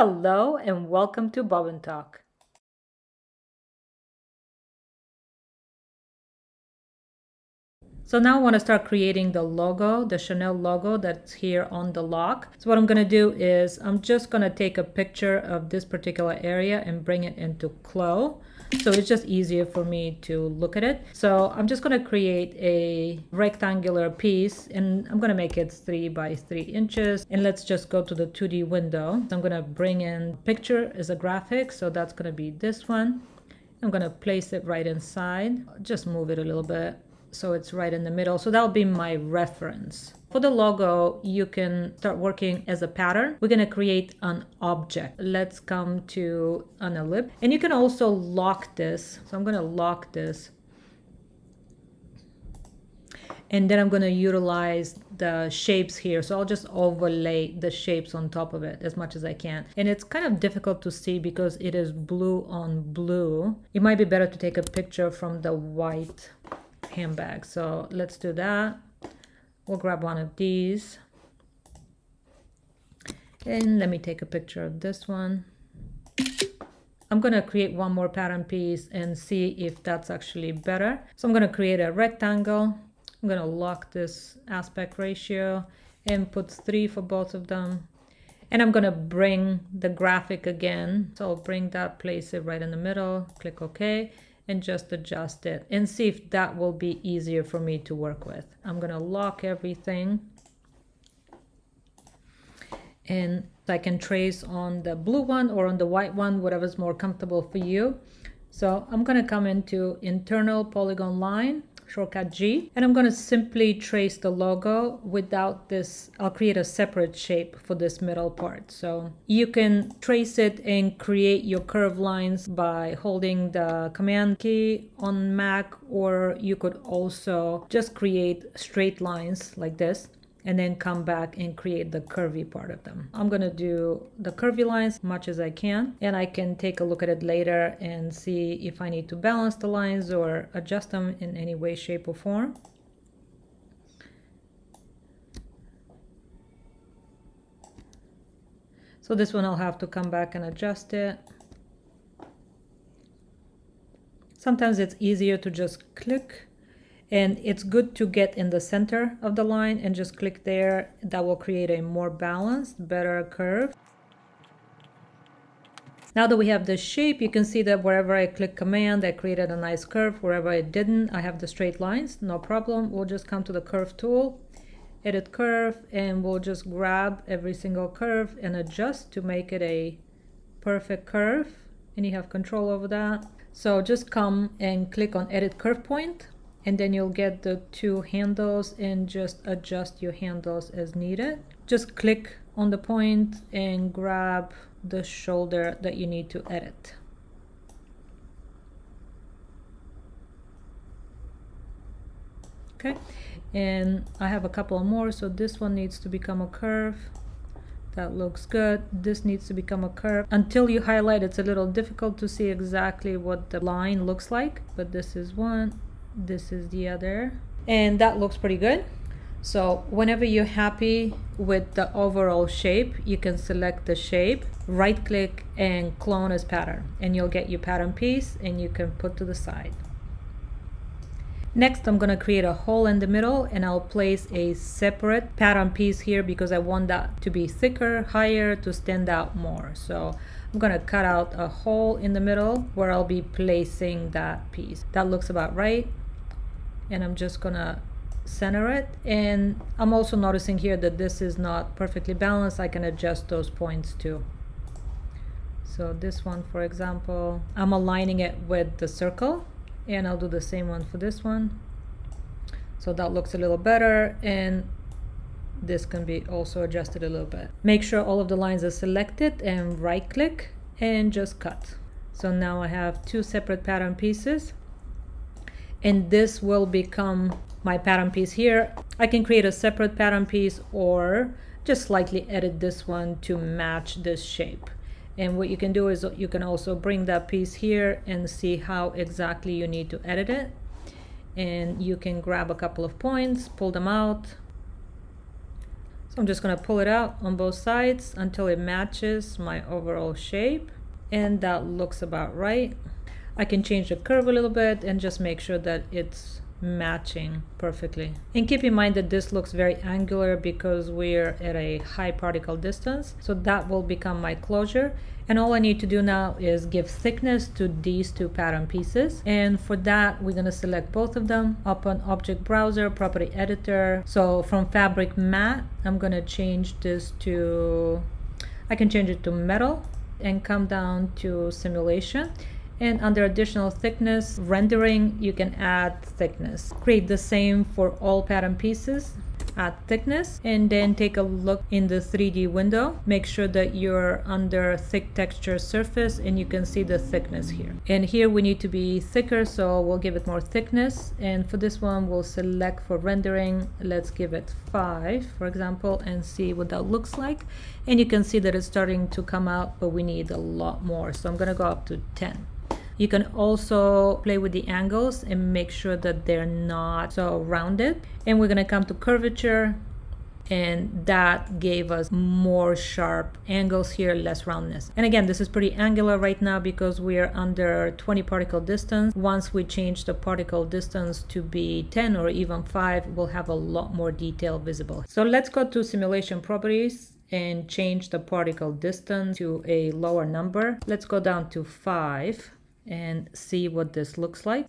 Hello and welcome to Bobbin Talk. So now I want to start creating the logo, the Chanel logo that's here on the lock. So what I'm going to do is I'm just going to take a picture of this particular area and bring it into Clo. So it's just easier for me to look at it. So I'm just going to create a rectangular piece and I'm going to make it three by three inches. And let's just go to the 2D window. I'm going to bring in picture as a graphic. So that's going to be this one. I'm going to place it right inside. Just move it a little bit so it's right in the middle. So that'll be my reference. For the logo, you can start working as a pattern. We're going to create an object. Let's come to an ellipse. And you can also lock this. So I'm going to lock this. And then I'm going to utilize the shapes here. So I'll just overlay the shapes on top of it as much as I can. And it's kind of difficult to see because it is blue on blue. It might be better to take a picture from the white handbag. So let's do that. We'll grab one of these. And let me take a picture of this one. I'm to create one more pattern piece and see if that's actually better. So I'm to create a rectangle. I'm to lock this aspect ratio and put three for both of them. And I'm to bring the graphic again. So I'll bring that, place it right in the middle, click OK and just adjust it and see if that will be easier for me to work with. I'm going to lock everything and I can trace on the blue one or on the white one, whatever's more comfortable for you. So I'm going to come into internal polygon line shortcut G. And I'm going to simply trace the logo without this. I'll create a separate shape for this middle part. So you can trace it and create your curve lines by holding the command key on Mac, or you could also just create straight lines like this and then come back and create the curvy part of them. I'm gonna do the curvy lines as much as I can and I can take a look at it later and see if I need to balance the lines or adjust them in any way, shape or form. So this one I'll have to come back and adjust it. Sometimes it's easier to just click and it's good to get in the center of the line and just click there. That will create a more balanced, better curve. Now that we have the shape, you can see that wherever I click command, I created a nice curve. Wherever I didn't, I have the straight lines, no problem. We'll just come to the curve tool, edit curve, and we'll just grab every single curve and adjust to make it a perfect curve. And you have control over that. So just come and click on edit curve point and then you'll get the two handles and just adjust your handles as needed. Just click on the point and grab the shoulder that you need to edit. Okay, and I have a couple more, so this one needs to become a curve. That looks good. This needs to become a curve. Until you highlight, it's a little difficult to see exactly what the line looks like, but this is one, this is the other. And that looks pretty good. So whenever you're happy with the overall shape you can select the shape right click and clone as pattern. And you'll get your pattern piece and you can put to the side. Next, I'm going to create a hole in the middle and I'll place a separate pattern piece here because I want that to be thicker, higher, to stand out more. So I'm going to cut out a hole in the middle where I'll be placing that piece. That looks about right and I'm just gonna center it. And I'm also noticing here that this is not perfectly balanced. I can adjust those points too. So this one for example I'm aligning it with the circle and I'll do the same one for this one. So that looks a little better and this can be also adjusted a little bit. Make sure all of the lines are selected and right click and just cut. So now I have two separate pattern pieces and this will become my pattern piece here. I can create a separate pattern piece or just slightly edit this one to match this shape. And what you can do is you can also bring that piece here and see how exactly you need to edit it. And you can grab a couple of points, pull them out. So I'm just gonna pull it out on both sides until it matches my overall shape. And that looks about right. I can change the curve a little bit and just make sure that it's matching perfectly. And keep in mind that this looks very angular because we're at a high particle distance. So that will become my closure. And all I need to do now is give thickness to these two pattern pieces. And for that, we're gonna select both of them, open object browser, property editor. So from fabric matte, I'm gonna change this to, I can change it to metal and come down to simulation and under additional thickness rendering you can add thickness. Create the same for all pattern pieces. Add thickness and then take a look in the 3d window. Make sure that you're under thick texture surface and you can see the thickness here. And here we need to be thicker so we'll give it more thickness. And for this one we'll select for rendering. Let's give it 5 for example and see what that looks like. And you can see that it's starting to come out but we need a lot more. So I'm gonna go up to 10 you can also play with the angles and make sure that they're not so rounded. And we're gonna come to curvature and that gave us more sharp angles here less roundness. And again this is pretty angular right now because we are under 20 particle distance. Once we change the particle distance to be 10 or even 5 we'll have a lot more detail visible. So let's go to simulation properties and change the particle distance to a lower number. Let's go down to 5 and see what this looks like.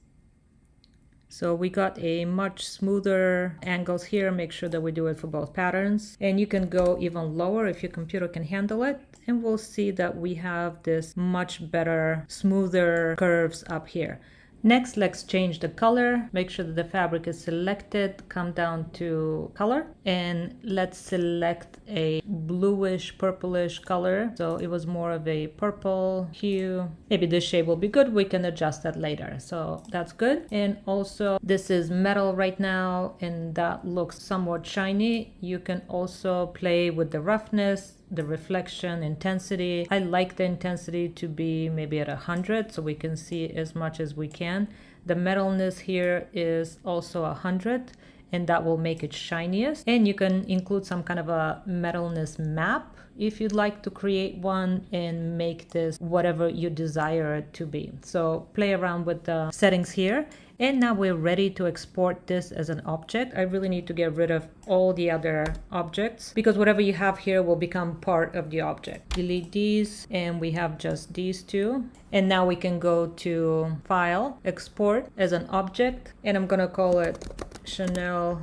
So we got a much smoother angles here. Make sure that we do it for both patterns. And you can go even lower if your computer can handle it. And we'll see that we have this much better, smoother curves up here. Next, let's change the color. Make sure that the fabric is selected. Come down to color and let's select a bluish purplish color. So it was more of a purple hue. Maybe this shade will be good. We can adjust that later. So that's good. And also this is metal right now and that looks somewhat shiny. You can also play with the roughness the reflection intensity. I like the intensity to be maybe at 100 so we can see as much as we can. The metalness here is also 100 and that will make it shiniest. And you can include some kind of a metalness map if you'd like to create one and make this whatever you desire it to be. So play around with the settings here and now we're ready to export this as an object. I really need to get rid of all the other objects because whatever you have here will become part of the object. Delete these and we have just these two. And now we can go to File, Export as an object. And I'm gonna call it Chanel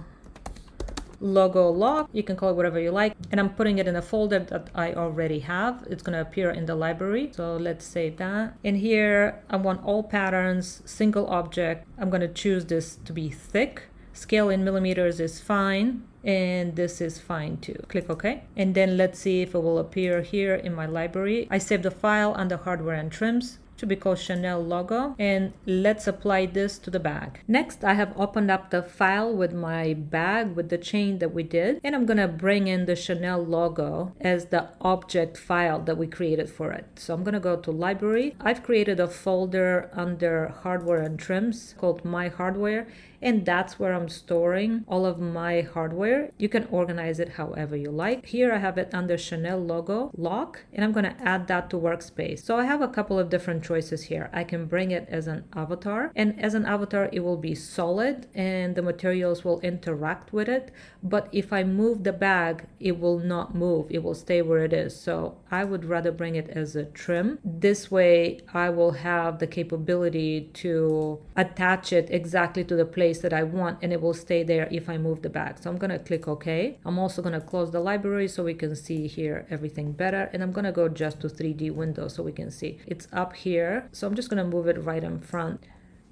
logo lock. You can call it whatever you like. And I'm putting it in a folder that I already have. It's going to appear in the library. So let's save that. In here, I want all patterns, single object. I'm going to choose this to be thick. Scale in millimeters is fine and this is fine too. Click OK. And then let's see if it will appear here in my library. I saved the file under hardware and trims to be called Chanel logo and let's apply this to the bag. Next I have opened up the file with my bag with the chain that we did and I'm gonna bring in the Chanel logo as the object file that we created for it. So I'm gonna go to library. I've created a folder under hardware and trims called my hardware and that's where I'm storing all of my hardware. You can organize it however you like. Here I have it under Chanel logo lock and I'm going to add that to workspace. So I have a couple of different choices here. I can bring it as an avatar and as an avatar it will be solid and the materials will interact with it. But if I move the bag, it will not move. It will stay where it is. So I would rather bring it as a trim. This way I will have the capability to attach it exactly to the place place that I want and it will stay there if I move the bag. So I'm going to click OK. I'm also going to close the library so we can see here everything better. And I'm going to go just to 3D window so we can see. It's up here. So I'm just going to move it right in front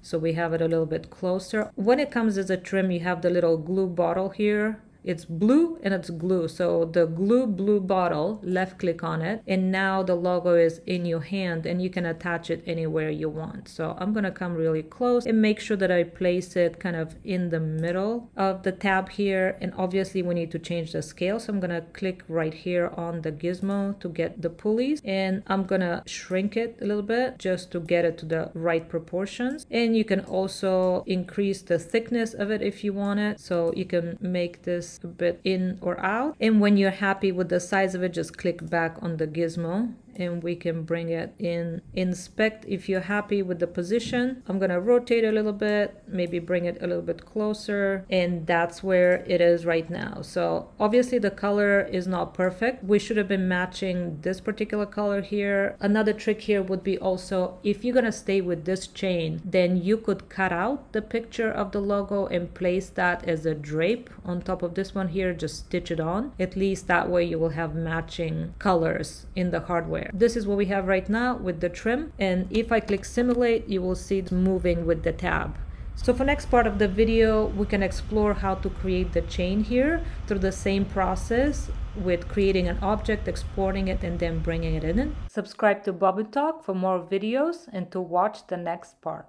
so we have it a little bit closer. When it comes as a trim, you have the little glue bottle here it's blue and it's glue. So the glue blue bottle, left click on it. And now the logo is in your hand and you can attach it anywhere you want. So I'm gonna come really close and make sure that I place it kind of in the middle of the tab here. And obviously we need to change the scale. So I'm gonna click right here on the gizmo to get the pulleys. And I'm gonna shrink it a little bit just to get it to the right proportions. And you can also increase the thickness of it if you want it. So you can make this a bit in or out. And when you're happy with the size of it, just click back on the gizmo and we can bring it in inspect. If you're happy with the position i'm gonna rotate a little bit maybe bring it a little bit closer and that's where it is right now. So obviously the color is not perfect. We should have been matching this particular color here. Another trick here would be also if you're gonna stay with this chain then you could cut out the picture of the logo and place that as a drape on top of this one here. Just stitch it on. At least that way you will have matching colors in the hardware This is what we have right now with the trim. And if I click simulate, you will see it moving with the tab. So for next part of the video, we can explore how to create the chain here through the same process with creating an object, exporting it, and then bringing it in. Subscribe to Bobbin Talk for more videos and to watch the next part.